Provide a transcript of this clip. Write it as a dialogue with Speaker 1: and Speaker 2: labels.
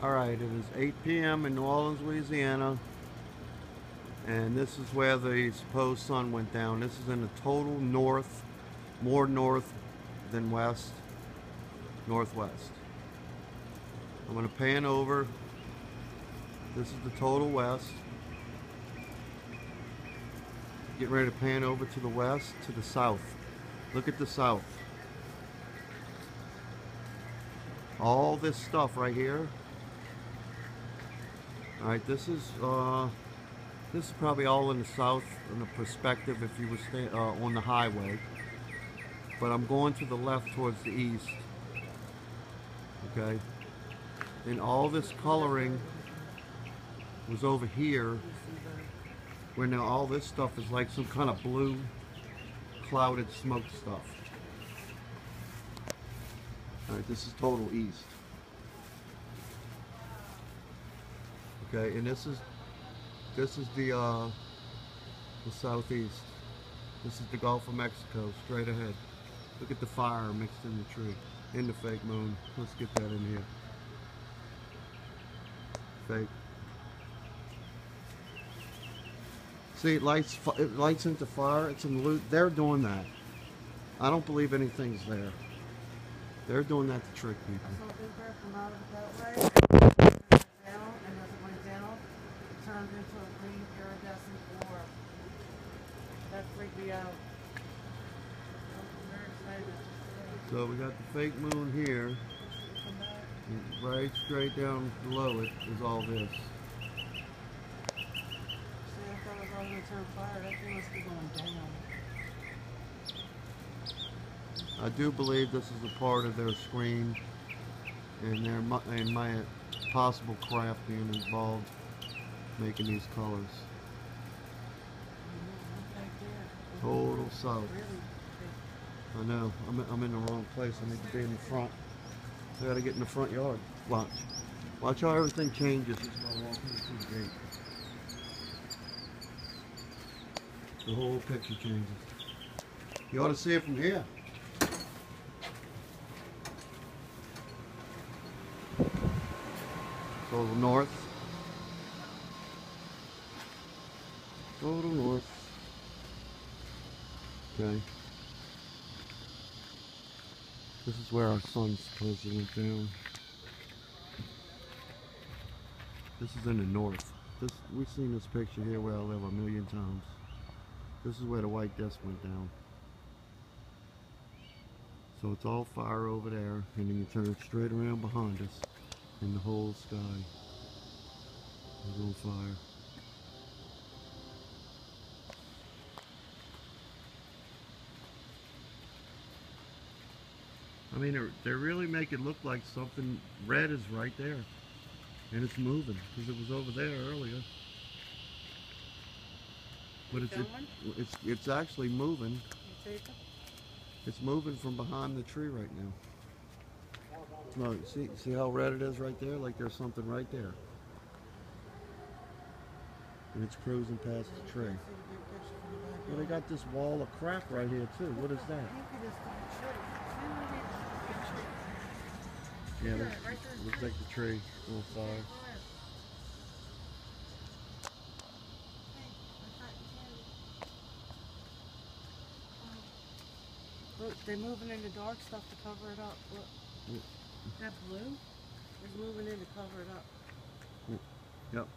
Speaker 1: All right, it is 8 p.m. in New Orleans, Louisiana, and this is where the supposed sun went down. This is in the total north, more north than west, northwest. I'm going to pan over. This is the total west. Getting ready to pan over to the west, to the south. Look at the south. All this stuff right here all right, this is uh, this is probably all in the south in the perspective if you were stay, uh, on the highway. But I'm going to the left towards the east. Okay, and all this coloring was over here, where now all this stuff is like some kind of blue, clouded smoke stuff. All right, this is total east. Okay, and this is this is the uh, the southeast. This is the Gulf of Mexico, straight ahead. Look at the fire mixed in the tree, in the fake moon. Let's get that in here. Fake. See, it lights it lights into fire. It's in loot. They're doing that. I don't believe anything's there. They're doing that to trick people.
Speaker 2: So big bear out of the beltway, down, and as it went down, it turned into a green iridescent orb. That freaked me out. I'm very excited to
Speaker 1: So we got the fake moon here.
Speaker 2: see. Come back.
Speaker 1: and Right straight down below it is all this.
Speaker 2: See, I thought it was all gonna turn fire. That thing must be going down.
Speaker 1: I do believe this is a part of their screen and their mu- and my possible craft being involved making these colors.
Speaker 2: There.
Speaker 1: Total south. I know. I'm, I'm in the wrong place. I need to be in the front. I gotta get in the front yard. Watch. Watch how everything changes as I walk through the gate. The whole picture changes. You ought to see it from here. Total north. Total north. Okay. This is where our sun supposedly went down. This is in the north. This we've seen this picture here where I live a million times. This is where the white disc went down. So it's all fire over there, and then you turn straight around behind us, and the whole sky is on fire. I mean, they really make it look like something red is right there. And it's moving, because it was over there earlier. But it's,
Speaker 2: one?
Speaker 1: it's, it's actually moving.
Speaker 2: It?
Speaker 1: It's moving from behind the tree right now. No, see, see how red it is right there? Like there's something right there. And it's cruising past the tree.
Speaker 2: See the big picture from the back.
Speaker 1: Well, they got this wall of crap right here too. What is that?
Speaker 2: I think it is the tree. See where they- the tree?
Speaker 1: Yeah, looks, looks like the tree on fire.
Speaker 2: Fire. Hey, I got candy. Oh. Look, they're moving in the dark stuff to cover it up. Look. That blue is moving in to cover it up.
Speaker 1: Yep.